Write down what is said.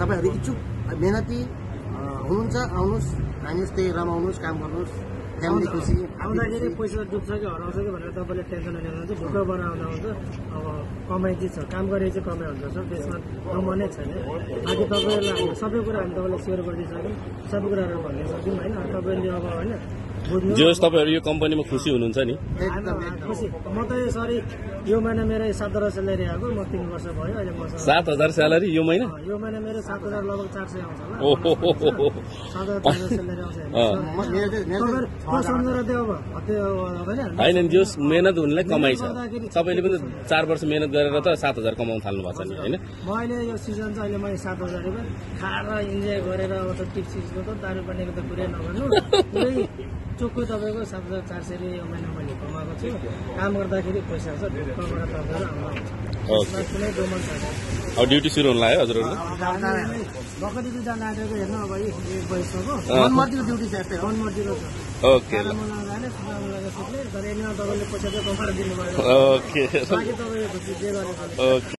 तपाईँहरू इच्छुक मेहनती हुनुहुन्छ आउनुहोस् हामी जस्तै रमाउनुहोस् काम गर्नुहोस् फ्यामिली खुसी आउँदाखेरि पैसा डुब्छ कि हराउँछ कि भनेर तपाईँले टेन्सन लिनुहुन्छ ढुक्क बनाउँदा हुन्छ अब कमाइ चाहिँ छ। काम गरे चाहिँ कमाइ हुन्छ सर त्यसमा कमाउनै छैन। बाँकी तपाईँहरूलाई हामी सबै कुरा हामी तपाईँलाई सेयर गरिदिइसक्यौँ सबै कुराहरू भनिदिन सक्यौँ होइन? तपाईँले अब होइन? जे होस् तपाईँहरू यो कम्पनीमा खुसी हुनुहुन्छ नि। खुसी। म त यो सरी यो महिना मेरो सात हजार स्यालेरी आएको म तिन वर्ष भयो अहिले मसँग सात हजार स्यालेरी यो महिना? यो महिना मेरो सात हजार लगभग चार सय आउँछ। म- होइन नि जोस् मेहनत हुनेलाई कमाइ छ। तपाईँले पनि चार वर्ष मेहनत गरेर त सात हजार कमाउन थाल्नु भएको छ नि होइन? म अहिले यो सिजन चाहिँ अहिले मैले सात हजार रुपियाँ खाएर इन्जोय गरेर अब त टिप सिप्सको त दारू पानीको त कुरै नगर्नु चोखो तपाईँको सात हजार चार सय रुपियाँ यो महिना मैले कमाएको छु। काम गर्दाखेरि पैसा छ ढुक्कबाट तपाईँहरू आउनु कुनै डोमन अब ड्युटी सुरु हुन लाग्यो भर्खर आँटेको हेर्नु अब एक मनमर्जीको ड्युटी छ यस्तै छ। ओके तर तपाईँले पैसा चाहिँ कमाएर दिनुभयो। ओके